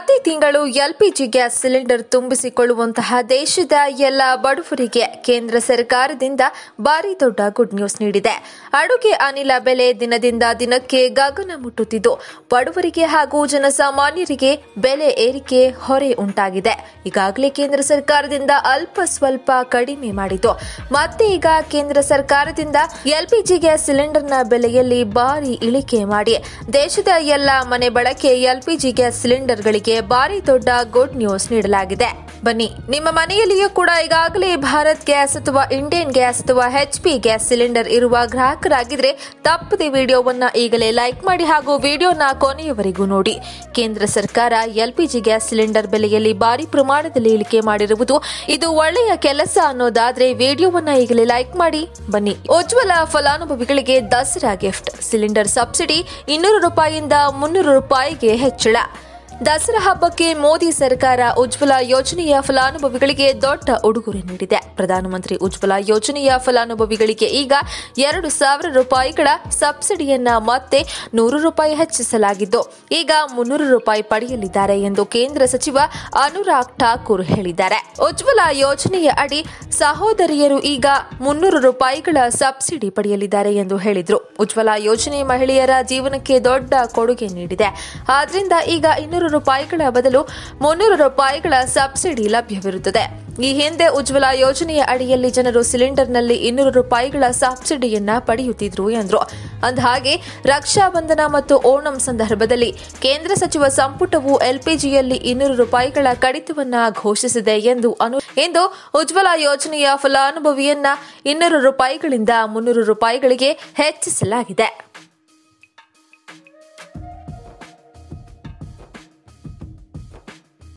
ಪ್ರತಿ ತಿಂಗಳು LPG gas cylinder ತುಂಬಿಸಿಕೊಳ್ಳುವಂತಹ ದೇಶದ ಎಲ್ಲ ಬಡವರಿಗೆ ಕೇಂದ್ರ ಸರ್ಕಾರದಿಂದ ಭಾರಿ ದೊಡ್ಡ ಗುಡ್ ನ್ಯೂಸ್ ನೀಡಿದೆ. ಅಡುಗೆ ಅನಿಲ ಬೆಲೆ ದಿನದಿಂದ ದಿನಕ್ಕೆ ಗಗನ ಮುಟ್ಟುತ್ತಿದ್ದು, ಬಡವರಿಗೆ ಹಾಗೂ ಜನಸಾಮಾನ್ಯರಿಗೆ ಬೆಲೆ ಏರಿಕೆ ಹೊರೆ ಉಂಟಾಗಿದೆ. ಈಗಾಗಲೇ ಕೇಂದ್ರ ಸರ್ಕಾರದಿಂದ ಅಲ್ಪ ಸ್ವಲ್ಪ ಕಡಿಮೆ ಮಾಡಿತು ಮತ್ತೆ ಈಗ ಕೇಂದ್ರ ಸರ್ಕಾರದಿಂದ ಎಲ್ಪಿಜಿ ಗ್ಯಾಸ್ ಸಿಲಿಂಡರ್ನ ಬೆಲೆಯಲ್ಲಿ ಭಾರಿ ಇಳಿಕೆ ಮಾಡಿ, ದೇಶದ ಎಲ್ಲ ಮನೆ ಬಳಕೆ ಎಲ್ಪಿಜಿ ಗ್ಯಾಸ್ ಸಿಲಿಂಡರ್ಗಳಿಗೆ ಭಾರಿ ದೊಡ್ಡ ಗುಡ್ ನ್ಯೂಸ್ ನೀಡಲಾಗಿದೆ. ಬನ್ನಿ, ನಿಮ್ಮ ಮನೆಯಲ್ಲಿಯೂ ಕೂಡ ಈಗಾಗಲೇ ಭಾರತ್ ಗ್ಯಾಸ್ ಅಥವಾ ಇಂಡಿಯನ್ ಗ್ಯಾಸ್ ಅಥವಾ ಎಚ್ ಪಿ ಗ್ಯಾಸ್ ಸಿಲಿಂಡರ್ ಇರುವ ಗ್ರಾಹಕರಾಗಿದ್ರೆ ತಪ್ಪದೆ ವಿಡಿಯೋವನ್ನ ಈಗಲೇ ಲೈಕ್ ಮಾಡಿ ಹಾಗೂ ವಿಡಿಯೋನ ಕೊನೆಯವರೆಗೂ ನೋಡಿ. ಕೇಂದ್ರ ಸರ್ಕಾರ ಎಲ್ಪಿಜಿ ಗ್ಯಾಸ್ ಸಿಲಿಂಡರ್ ಬೆಲೆಯಲ್ಲಿ ಭಾರಿ ಪ್ರಮಾಣದಲ್ಲಿ ಇಳಿಕೆ ಮಾಡಿರುವುದು ಇದು ಒಳ್ಳೆಯ ಕೆಲಸ ಅನ್ನೋದಾದ್ರೆ ವಿಡಿಯೋವನ್ನ ಈಗಲೇ ಲೈಕ್ ಮಾಡಿ. ಬನ್ನಿ, ಉಜ್ವಲ ಫಲಾನುಭವಿಗಳಿಗೆ ದಸರಾ ಗಿಫ್ಟ್. ಸಿಲಿಂಡರ್ ಸಬ್ಸಿಡಿ ಇನ್ನೂರು ರೂಪಾಯಿಯಿಂದ ಮುನ್ನೂರು ರೂಪಾಯಿಗೆ ಹೆಚ್ಚಳ. ದಸರಾ ಹಬ್ಬಕ್ಕೆ ಮೋದಿ ಸರ್ಕಾರ ಉಜ್ವಲ ಯೋಜನೆಯ ಫಲಾನುಭವಿಗಳಿಗೆ ದೊಡ್ಡ ಉಡುಗೊರೆ ನೀಡಿದೆ. ಪ್ರಧಾನಮಂತ್ರಿ ಉಜ್ವಲ ಯೋಜನೆಯ ಫಲಾನುಭವಿಗಳಿಗೆ ಈಗ ಎರಡು ಸಾವಿರ ರೂಪಾಯಿಗಳ ಸಬ್ಸಿಡಿಯನ್ನ ಮತ್ತೆ ನೂರು ರೂಪಾಯಿ ಹೆಚ್ಚಿಸಲಾಗಿದ್ದು, ಈಗ ಮುನ್ನೂರು ರೂಪಾಯಿ ಪಡೆಯಲಿದ್ದಾರೆ ಎಂದು ಕೇಂದ್ರ ಸಚಿವ ಅನುರಾಗ್ ಠಾಕೂರ್ ಹೇಳಿದ್ದಾರೆ. ಉಜ್ವಲ ಯೋಜನೆಯ ಅಡಿ ಸಹೋದರಿಯರು ಈಗ ಮುನ್ನೂರು ರೂಪಾಯಿಗಳ ಸಬ್ಸಿಡಿ ಪಡೆಯಲಿದ್ದಾರೆ ಎಂದು ಹೇಳಿದರು. ಉಜ್ವಲ ಯೋಜನೆ ಮಹಿಳೆಯರ ಜೀವನಕ್ಕೆ ದೊಡ್ಡ ಕೊಡುಗೆ ನೀಡಿದೆ. ಆದ್ದರಿಂದ ಈಗ ಇನ್ನೂರು ರೂಪಾಯಿಗಳ ಬದಲು ಮುನ್ನೂರು ರೂಪಾಯಿಗಳ ಸಬ್ಸಿಡಿ ಲಭ್ಯವಿರುತ್ತದೆ. ಈ ಹಿಂದೆ ಉಜ್ವಲ ಯೋಜನೆಯ ಅಡಿಯಲ್ಲಿ ಜನರು ಸಿಲಿಂಡರ್ನಲ್ಲಿ ಇನ್ನೂರು ರೂಪಾಯಿಗಳ ಸಬ್ಸಿಡಿಯನ್ನ ಪಡೆಯುತ್ತಿದ್ರು ಎಂದರು. ಅಂದಹಾಗೆ, ರಕ್ಷಾ ಬಂಧನ ಮತ್ತು ಓಣಂ ಸಂದರ್ಭದಲ್ಲಿ ಕೇಂದ್ರ ಸಚಿವ ಸಂಪುಟವು ಎಲ್ಪಿಜಿಯಲ್ಲಿ ಇನ್ನೂರು ರೂಪಾಯಿಗಳ ಕಡಿತವನ್ನ ಘೋಷಿಸಿದೆ ಎಂದು ಅನು ಎಂದು ಉಜ್ವಲ ಯೋಜನೆಯ ಫಲಾನುಭವಿಯನ್ನ ಇನ್ನೂರು ರೂಪಾಯಿಗಳಿಂದ ಮುನ್ನೂರು ರೂಪಾಯಿಗಳಿಗೆ ಹೆಚ್ಚಿಸಲಾಗಿದೆ.